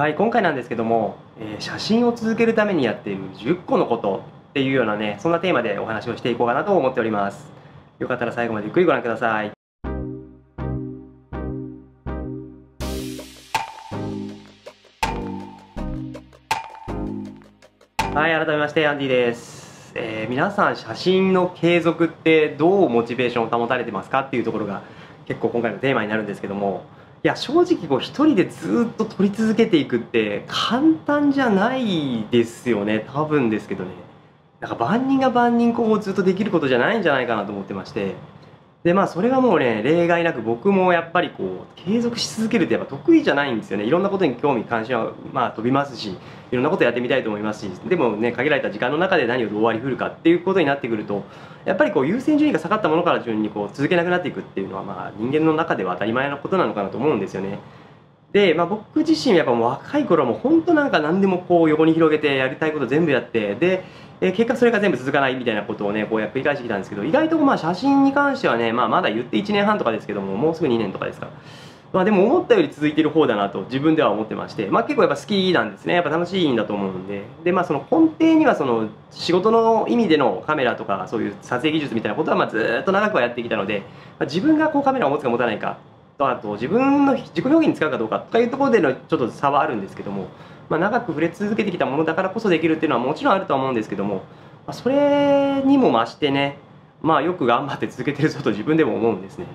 はい、今回なんですけども、えー写真を続けるためにやっている10個のことっていうようなね、そんなテーマでお話をしていこうかなと思っております。よかったら最後までゆっくりご覧ください。はい、改めましてアンディです。えー皆さん写真の継続ってどうモチベーションを保たれてますかっていうところが結構今回のテーマになるんですけども、いや正直こう一人でずっと撮り続けていくって簡単じゃないですよね。多分ですけどね。なんか万人が万人こうずっとできることじゃないんじゃないかなと思ってまして。でまあそれはもうね例外なく僕もやっぱりこう継続し続けるってやっぱ得意じゃないんですよねいろんなことに興味関心はまあ飛びますしいろんなことやってみたいと思いますしでもね限られた時間の中で何をどう割り振るかっていうことになってくるとやっぱりこう優先順位が下がったものから順にこう続けなくなっていくっていうのはまあ人間の中では当たり前のことなのかなと思うんですよね。で、まあ、僕自身やっぱもう若い頃はもう本当なんか何でもこう横に広げてやりたいこと全部やってでえ結果それが全部続かないみたいなことをねこうやっ繰り返してきたんですけど意外とまあ写真に関してはね、まあ、まだ言って1年半とかですけどももうすぐ2年とかですかまあでも思ったより続いてる方だなと自分では思ってまして、まあ結構やっぱ好きなんですね。やっぱ楽しいんだと思うんで。で、まあその根底にはその仕事の意味でのカメラとかそういう撮影技術みたいなことはまあずっと長くはやってきたので、まあ自分がこうカメラを持つか持たないかと、あと自分の自己表現に使うかどうかというところでのちょっと差はあるんですけども、まあ長く触れ続けてきたものだからこそできるっていうのはもちろんあるとは思うんですけども、まあそれにも増してね、まあよく頑張って続けてるぞと自分でも思うんですね。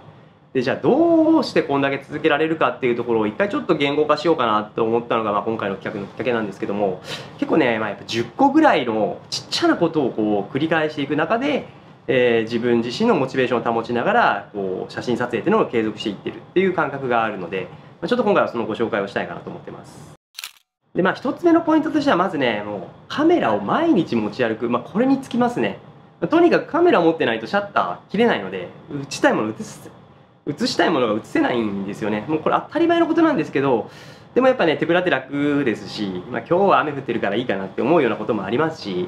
でじゃあどうしてこんだけ続けられるかっていうところを一回ちょっと言語化しようかなと思ったのが、まあ、今回の企画のきっかけなんですけども結構ね、まあ、やっぱ10個ぐらいのちっちゃなことをこう繰り返していく中で、えー自分自身のモチベーションを保ちながらこう写真撮影っていうのを継続していってるっていう感覚があるので、まあ、ちょっと今回はそのご紹介をしたいかなと思ってます。でまあ一つ目のポイントとしてはまずねもうカメラを毎日持ち歩く、まあ、これにつきますね。とにかくカメラ持ってないとシャッター切れないので打ちたいもの映す映したいものが映せないんですよね。もうこれ当たり前のことなんですけどでもやっぱね手ぶらって楽ですし、まあ、今日は雨降ってるからいいかなって思うようなこともありますし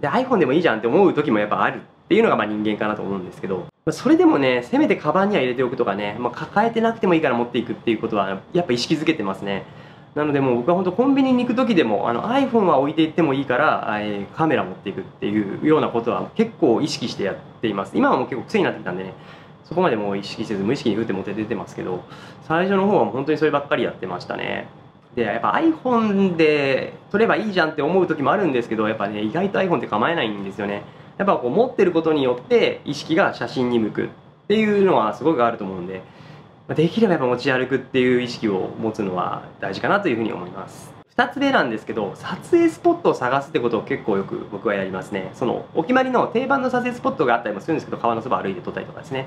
で iPhone でもいいじゃんって思う時もやっぱあるっていうのがまあ人間かなと思うんですけど。それでもねせめてカバンには入れておくとかね、まあ、抱えてなくてもいいから持っていくっていうことはやっぱ意識づけてますね。なのでもう僕は本当コンビニに行く時でもあの iPhone は置いていってもいいから、えーカメラ持っていくっていうようなことは結構意識してやっています。今はもう結構癖になってきたんでねそこまでもう意識せず無意識にふって持って出てますけど最初の方は本当にそればっかりやってましたね。でやっぱ iPhone で撮ればいいじゃんって思う時もあるんですけどやっぱね意外と iPhone って構えないんですよね。やっぱこう持ってることによって意識が写真に向くっていうのはすごくあると思うんでできればやっぱ持ち歩くっていう意識を持つのは大事かなというふうに思います。2つ目なんですけど撮影スポットを探すってことを結構よく僕はやりますね。そのお決まりの定番の撮影スポットがあったりもするんですけど川のそば歩いて撮ったりとかですね。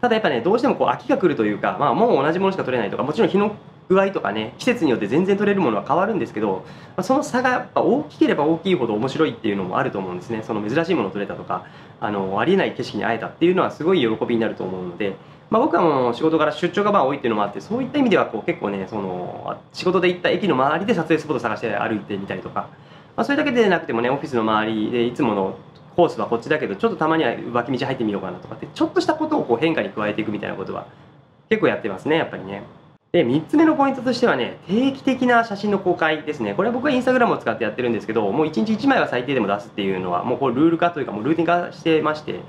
ただやっぱねどうしてもこう飽きが来るというか、まあ、もう同じものしか撮れないとかもちろん日の具合とかね季節によって全然撮れるものは変わるんですけど、まあ、その差がやっぱ大きければ大きいほど面白いっていうのもあると思うんですね。その珍しいものを撮れたとかあのありえない景色に会えたっていうのはすごい喜びになると思うので、まあ、僕はもう仕事から出張がまあ多いっていうのもあってそういった意味ではこう結構ねその仕事で行った駅の周りで撮影スポット探して歩いてみたりとか、まあ、それだけでなくてもねオフィスの周りでいつものコースはこっちだけどちょっとたまには脇道入ってみようかなとかってちょっとしたことをこう変化に加えていくみたいなことは結構やってますねやっぱりね。で3つ目のポイントとしてはね定期的な写真の公開ですねこれは僕はインスタグラムを使ってやってるんですけどもう1日1枚は最低でも出すっていうのはもうこれルール化というかもうルーティン化してまして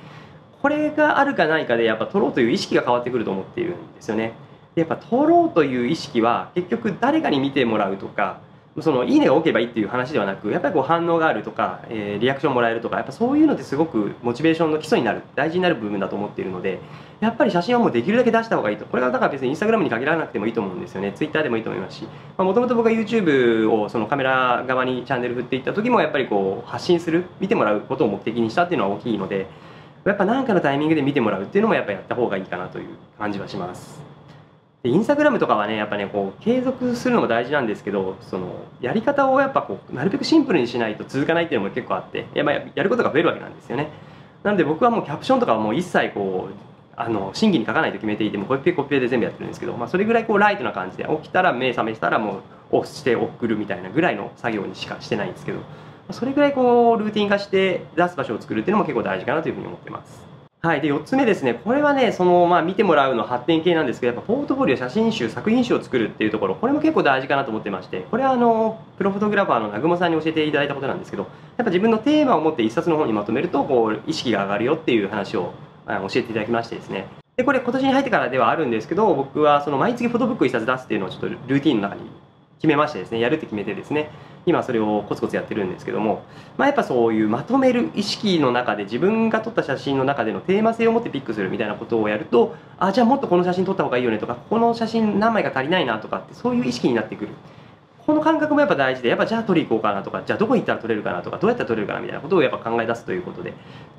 これがあるかないかでやっぱ撮ろうという意識が変わってくると思っているんですよね。でやっぱ撮ろうという意識は結局誰かに見てもらうとかそのいいねが多ければいいっていう話ではなくやっぱりこう反応があるとか、えーリアクションもらえるとかやっぱそういうのってすごくモチベーションの基礎になる大事になる部分だと思っているのでやっぱり写真はもうできるだけ出した方がいいと。これがだから別にインスタグラムに限らなくてもいいと思うんですよね。ツイッターでもいいと思いますし。もともと僕が YouTube をそのカメラ側にチャンネル振っていった時もやっぱりこう発信する見てもらうことを目的にしたっていうのは大きいのでやっぱ何かのタイミングで見てもらうっていうのもやっぱやった方がいいかなという感じはします。でインスタグラムとかはねやっぱねこう継続するのも大事なんですけどそのやり方をやっぱこうなるべくシンプルにしないと続かないっていうのも結構あってや,、まあ、やることが増えるわけなんですよねなので僕はもうキャプションとかはもう一切こうあの審議に書かないと決めていてもコピペコピペで全部やってるんですけど、まあ、それぐらいこうライトな感じで起きたら目覚めしたらもう押して送るみたいなぐらいの作業にしかしてないんですけどそれぐらいこうルーティン化して出す場所を作るっていうのも結構大事かなというふうに思ってます。はい、で4つ目ですね、これはね、そのまあ、見てもらうの発展系なんですけど、やっぱポートフォリオ、写真集、作品集を作るっていうところ、これも結構大事かなと思ってまして、これはあのプロフォトグラファーの南雲さんに教えていただいたことなんですけど、やっぱ自分のテーマを持って一冊の本にまとめるとこう、意識が上がるよっていう話を教えていただきましてですね、でこれ、今年に入ってからではあるんですけど、僕はその毎月フォトブック1冊出すっていうのをちょっとルーティンの中に決めましてですね、やるって決めてですね、今それをコツコツやってるんですけども、まあ、やっぱそういうまとめる意識の中で自分が撮った写真の中でのテーマ性を持ってピックするみたいなことをやるとあじゃあもっとこの写真撮った方がいいよねとかこの写真何枚か足りないなとかってそういう意識になってくる。この感覚もやっぱ大事でやっぱじゃあ撮り行こうかなとかじゃあどこ行ったら撮れるかなとかどうやったら撮れるかなみたいなことをやっぱ考え出すということで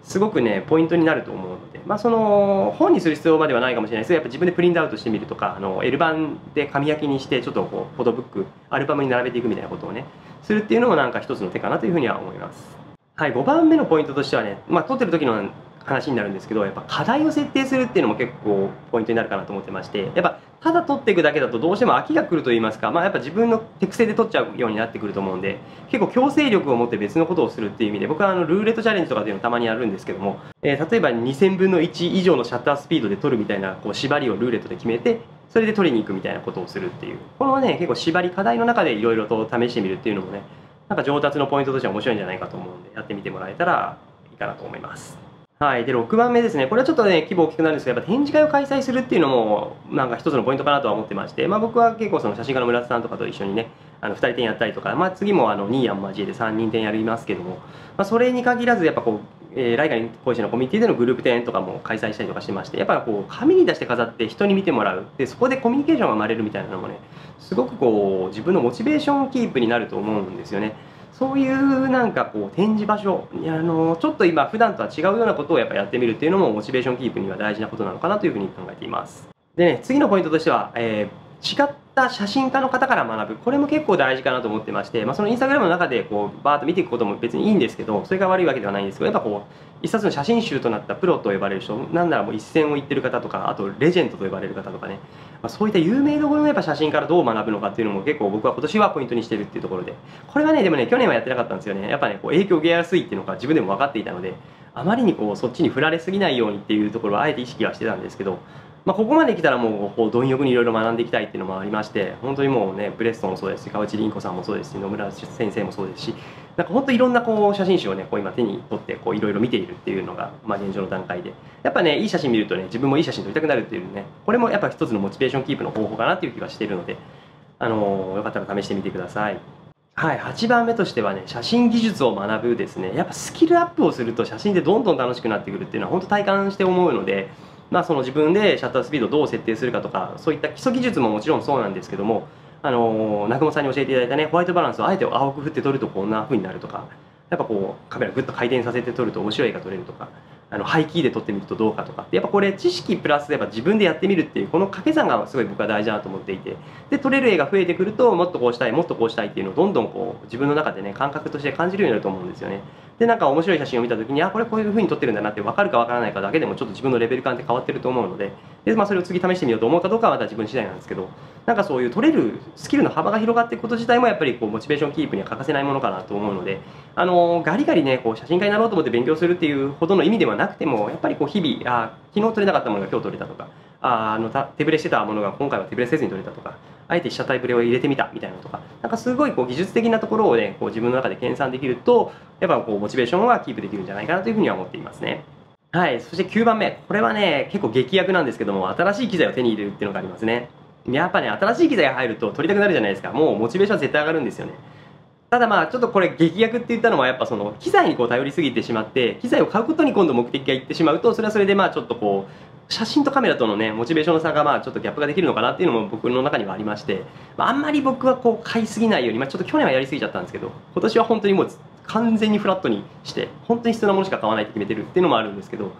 すごくねポイントになると思うので、まあ、その本にする必要まではないかもしれないですけどやっぱ自分でプリントアウトしてみるとかあの L 版で紙焼きにしてちょっとこうフォトブックアルバムに並べていくみたいなことをねするっていうのもなんか一つの手かなというふうには思います。はい、5番目のポイントとしてはね、まあ、撮ってる時の話になるんですけどやっぱ課題を設定するっていうのも結構ポイントになるかなと思ってましてやっぱただ取っていくだけだとどうしても飽きが来ると言いますか、まあ、やっぱ自分の手癖で取っちゃうようになってくると思うんで結構強制力を持って別のことをするっていう意味で僕はあのルーレットチャレンジとかっていうのをたまにやるんですけども、えー、例えば2000分の1以上のシャッタースピードで撮るみたいなこう縛りをルーレットで決めてそれで取りに行くみたいなことをするっていうこのね結構縛り課題の中でいろいろと試してみるっていうのもねなんか上達のポイントとしては面白いんじゃないかと思うんでやってみてもらえたらいいかなと思います。はい。で、6番目ですね。これはちょっとね、規模大きくなるんですけど、やっぱ展示会を開催するっていうのも、なんか一つのポイントかなとは思ってまして、まあ僕は結構その写真家の村田さんとかと一緒にね、あの2人展やったりとか、まあ次もあのニーヤン交えて3人展やりますけども、まあそれに限らず、やっぱこう、えー、ライガに講師のコミュニティでのグループ展とかも開催したりとかしてまして、やっぱこう、紙に出して飾って人に見てもらう。で、そこでコミュニケーションが生まれるみたいなのもね、すごくこう、自分のモチベーションキープになると思うんですよね。そういうなんかこう展示場所あのちょっと今普段とは違うようなことをやっぱやってみるっていうのもモチベーションキープには大事なことなのかなというふうに考えています。でね次のポイントとしては、えー、違った写真家の方から学ぶ。これも結構大事かなと思ってまして、まあ、そのインスタグラムの中でこうバーッと見ていくことも別にいいんですけどそれが悪いわけではないんですけどやっぱこう一冊の写真集となったプロと呼ばれる人なんならもう一線を行ってる方とかあとレジェンドと呼ばれる方とかね、まあ、そういった有名どころのやっぱ写真からどう学ぶのかっていうのも結構僕は今年はポイントにしてるっていうところで。これはねでもね去年はやってなかったんですよね。やっぱねこう影響を受けやすいっていうのが自分でも分かっていたのであまりにこうそっちに振られすぎないようにっていうところはあえて意識はしてたんですけどまあ、ここまで来たらもうこう貪欲にいろいろ学んでいきたいっていうのもありまして本当にもうねブレストもそうですし川内凛子さんもそうですし野村先生もそうですしなんか本当いろんなこう写真集をねこう今手に取ってこういろいろ見ているっていうのが、まあ、現状の段階でやっぱねいい写真見るとね自分もいい写真撮りたくなるっていうねこれもやっぱ一つのモチベーションキープの方法かなっていう気がしているのであのー、よかったら試してみてください。はい、8番目としてはね写真技術を学ぶですねやっぱスキルアップをすると写真でどんどん楽しくなってくるっていうのは本当体感して思うのでまあ、その自分でシャッタースピードをどう設定するかとかそういった基礎技術ももちろんそうなんですけどもあの南雲さんに教えていただいたねホワイトバランスをあえて青く振って撮るとこんな風になるとかやっぱこうカメラグッと回転させて撮ると面白い絵が撮れるとかあのハイキーで撮ってみるとどうかとかってやっぱこれ知識プラスやっぱ自分でやってみるっていうこの掛け算がすごい僕は大事だなと思っていてで撮れる絵が増えてくるともっとこうしたいもっとこうしたいっていうのをどんどんこう自分の中でね感覚として感じるようになると思うんですよね。でなんか面白い写真を見た時にあこれこういう風に撮ってるんだなって分かるか分からないかだけでもちょっと自分のレベル感って変わってると思うのでで、まあ、それを次試してみようと思うかどうかはまた自分次第なんですけどなんかそういう撮れるスキルの幅が広がっていくこと自体もやっぱりこうモチベーションキープには欠かせないものかなと思うのであのガリガリねこう写真家になろうと思って勉強するっていうほどの意味ではなくてもやっぱりこう日々あ昨日撮れなかったものが今日撮れたとかああの手ぶれしてたものが今回は手ぶれせずに撮れたとかあえて被写体ブレを入れてみたみたいなのとかなんかすごいこう技術的なところをねこう自分の中で研鑽できるとやっぱこうモチベーションはキープできるんじゃないかなというふうには思っていますね。はい、そして9番目これはね結構劇薬なんですけども新しい機材を手に入れるっていうのがありますね。やっぱね新しい機材が入ると撮りたくなるじゃないですかもうモチベーション絶対上がるんですよね。ただまあちょっとこれ劇薬って言ったのはやっぱその機材にこう頼りすぎてしまって機材を買うことに今度目的がいってしまうとそれはそれでまあちょっとこう写真とカメラとのねモチベーションの差がまあちょっとギャップができるのかなっていうのも僕の中にはありまして、まあ、あんまり僕はこう買いすぎないように、まあ、ちょっと去年はやりすぎちゃったんですけど今年は本当にもう完全にフラットにして本当に必要なものしか買わないって決めてるっていうのもあるんですけど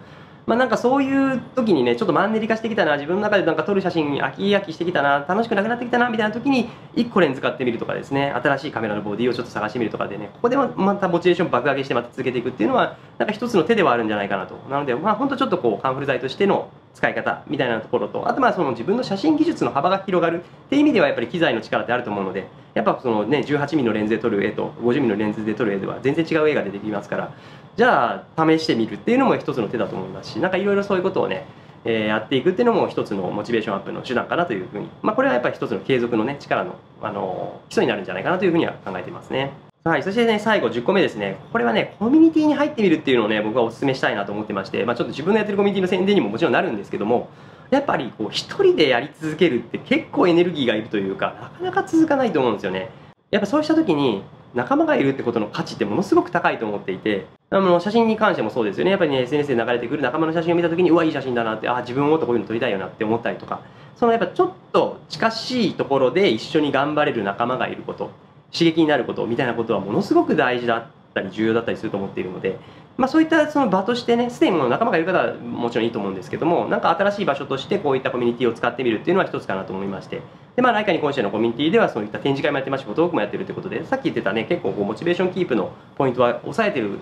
まあ、なんかそういう時にねちょっとマンネリ化してきたな自分の中でなんか撮る写真に飽き飽きしてきたな楽しくなくなってきたなみたいな時に1個レンズ買ってみるとかですね新しいカメラのボディをちょっと探してみるとかでねここでまたモチベーション爆上げしてまた続けていくっていうのはなんか一つの手ではあるんじゃないかなと。なのでまあ本当ちょっとこうカンフル剤としての使い方みたいなところとあとまあその自分の写真技術の幅が広がるっていう意味ではやっぱり機材の力ってあると思うのでやっぱそのね 18mm のレンズで撮る絵と 50mm のレンズで撮る絵では全然違う絵が出てきますからじゃあ試してみるっていうのも一つの手だと思いますしなんかいろいろそういうことをねえー、やっていくっていうのも一つのモチベーションアップの手段かなというふうに、まあ、これはやっぱり一つの継続のね力の、あの基礎になるんじゃないかなというふうには考えていますね。はい、そしてね、最後10個目ですね。これはね、コミュニティに入ってみるっていうのをね、僕はお勧めしたいなと思ってまして、まあ、ちょっと自分のやってるコミュニティの宣伝にももちろんなるんですけども、やっぱりこう一人でやり続けるって結構エネルギーがいるというか、なかなか続かないと思うんですよね。やっぱそうした時に、仲間がいるってことの価値ってものすごく高いと思っていて、あの写真に関してもそうですよね。やっぱりね、SNS で流れてくる仲間の写真を見た時に、うわ、いい写真だなって、ああ、自分ももっとこういうの撮りたいよなって思ったりとか、そのやっぱちょっと近しいところで一緒に頑張れる仲間がいること、刺激になることみたいなことはものすごく大事だったり重要だったりすると思っているので、まあ、そういったその場としてねすでにもう仲間がいる方はもちろんいいと思うんですけどもなんか新しい場所としてこういったコミュニティを使ってみるっていうのは一つかなと思いましてでまあライカに今週のコミュニティではそういった展示会もやってますしフォトークもやってるということでさっき言ってたね結構こうモチベーションキープのポイントは抑えてる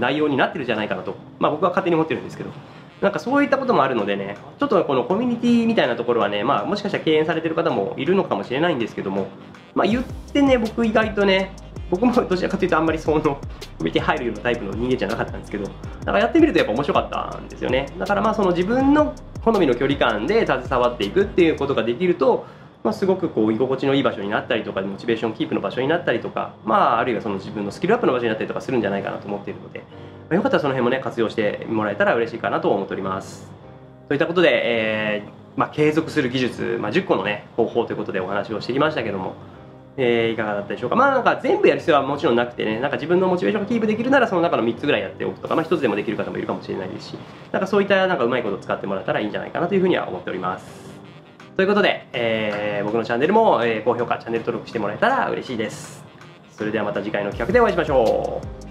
内容になってるじゃないかなとまあ僕は勝手に思ってるんですけどなんかそういったこともあるのでね、ちょっとこのコミュニティみたいなところはね、まあもしかしたら敬遠されてる方もいるのかもしれないんですけども、まあ言ってね、僕意外とね、僕もどちらかというとあんまりそのコミュニティ入るようなタイプの人間じゃなかったんですけど、だからやってみるとやっぱ面白かったんですよね。だからまあその自分の好みの距離感で携わっていくっていうことができると、まあ、すごくこう居心地のいい場所になったりとかモチベーションキープの場所になったりとか、まあ、あるいはその自分のスキルアップの場所になったりとかするんじゃないかなと思っているので、ま、よかったらその辺もね活用してもらえたら嬉しいかなと思っております。といったことで、えーまあ、継続する技術、まあ、10個のね方法ということでお話をしてきましたけども、えー、いかがだったでしょうか。まあなんか全部やる必要はもちろんなくてね、なんか自分のモチベーションがキープできるならその中の3つぐらいやっておくとか、まあ1つでもできる方もいるかもしれないですし、なんかそういったなんかうまいこと使ってもらったらいいんじゃないかなというふうには思っております。ということで、えー、僕のチャンネルも、え、高評価、チャンネル登録してもらえたら嬉しいです。それではまた次回の企画でお会いしましょう。